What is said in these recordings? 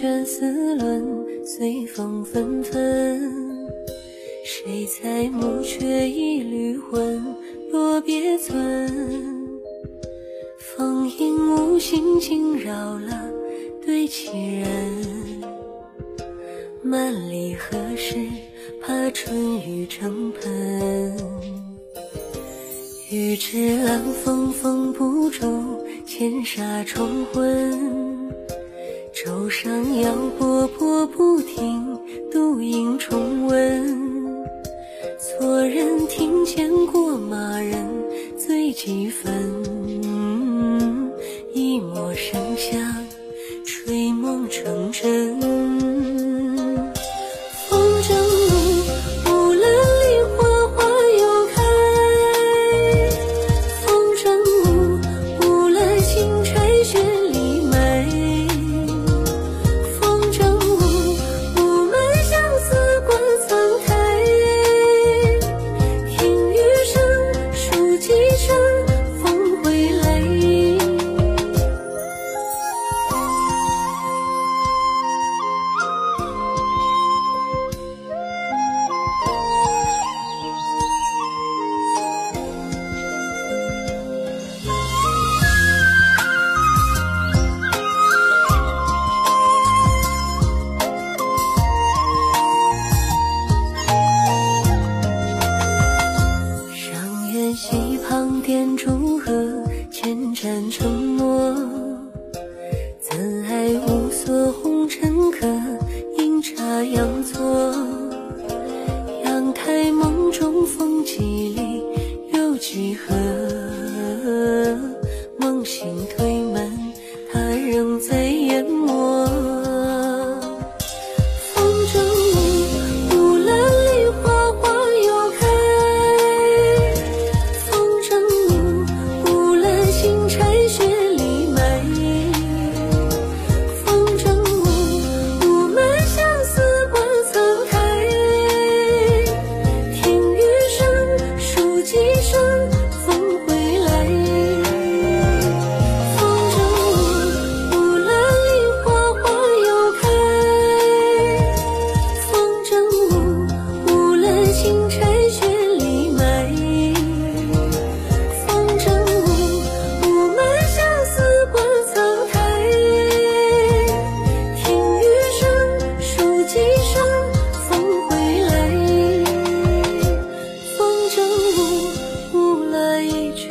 卷丝纶，随风纷纷。谁裁木缺一缕魂？落别村。风影无心惊扰了对棋人。万里何时怕春雨成盆？欲知冷风风不住，千纱重昏。舟上摇波波不停，独影重温。错人听见过马人醉几分？一抹笙香，吹梦成真。一旁点烛，和千盏承诺。怎爱无所红尘客，饮茶阳坐阳台，梦中风几里，又几何？梦醒推门，他仍在。一句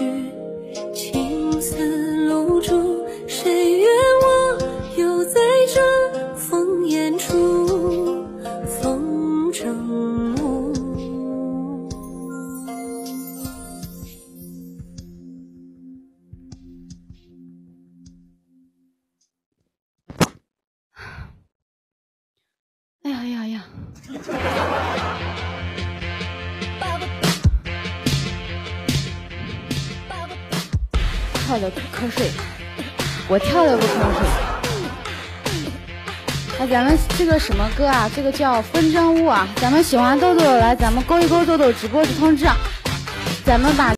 青丝露珠，谁愿我又在这烽烟处风筝误？哎呀呀呀！跳的不瞌睡我跳的不瞌睡哎咱们这个什么歌啊？这个叫《风筝误》啊！咱们喜欢豆豆的来，咱们勾一勾豆豆直播的通知，咱们把。